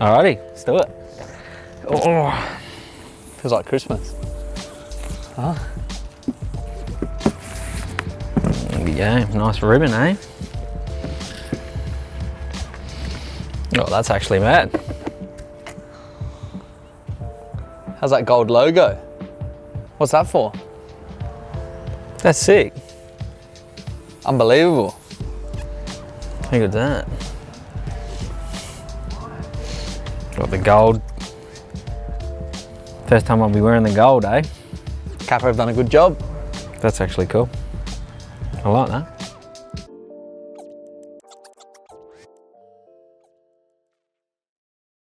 Alrighty, let's do it. Oh, Feels like Christmas. there we go. Nice ribbon, eh? Oh, that's actually mad. How's that gold logo? What's that for? That's sick. Unbelievable. How good's that? Got the gold. First time I'll be wearing the gold, eh? Kappa have done a good job. That's actually cool. I like that.